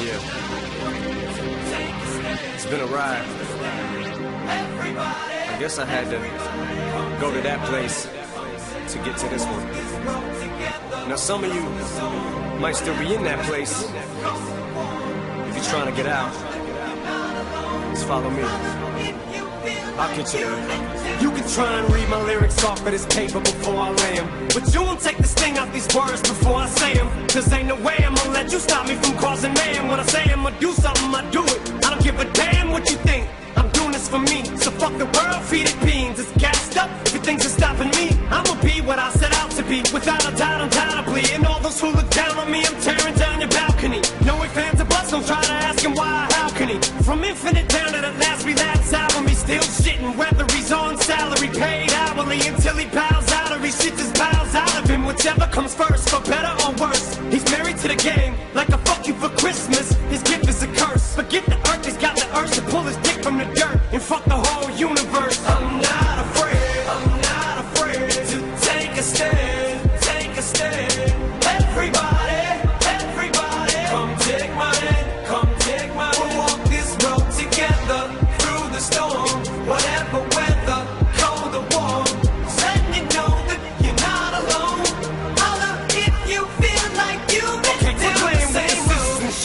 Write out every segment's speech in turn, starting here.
Yeah. It's been a ride. I guess I had to go to that place to get to this one. Now, some of you might still be in that place. If you're trying to get out, just follow me. I'll get you. You can try and read my lyrics off of this paper before I lay 'em. But you won't take the sting out these words before I say 'em. Cause ain't no way I'm gonna let you stop me from causing mayhem. When I say I'm gonna do something, I do it. I don't give a damn what you think. I'm doing this for me. So fuck the world, feed it beans. It's gassed up. If things are stopping me, I'ma be what I set out to be. Without a doubt, undoubtedly. And all those who look down on me, I'm tearing until he bows out or he shit just bows out of him. Whichever comes first, for better or worse. He's married to the game, like a fuck you for Christmas. His gift is a curse. Forget the earth, he's got the urge to pull his dick from the dirt and fuck the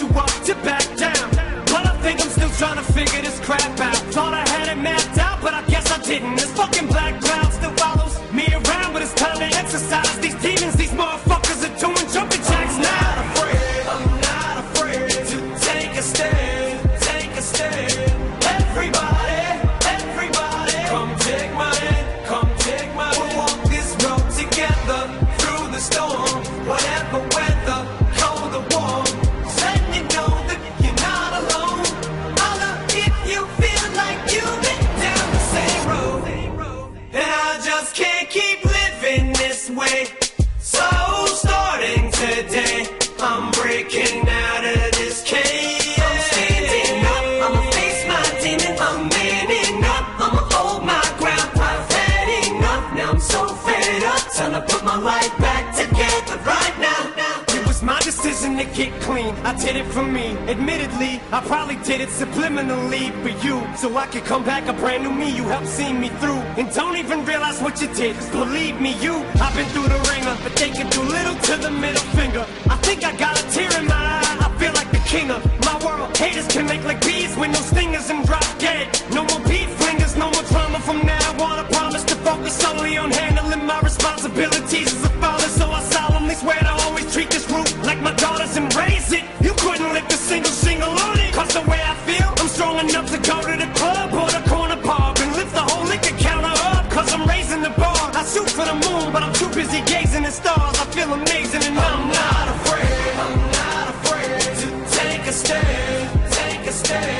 I'm up to so fed up. Time to put my life back together right now. It was my decision to get clean. I did it for me. Admittedly, I probably did it subliminally for you. So I could come back a brand new me. You helped see me through. And don't even realize what you did. 'Cause believe me, you, I've been through the ringer. But they can do little to the middle and raise it. You couldn't lift a single single on it. Cause the way I feel, I'm strong enough to go to the club or the corner bar and lift the whole liquor counter up. Cause I'm raising the bar. I shoot for the moon, but I'm too busy gazing at stars. I feel amazing and I'm, I'm not afraid. I'm not afraid to take a stand. Take a stand.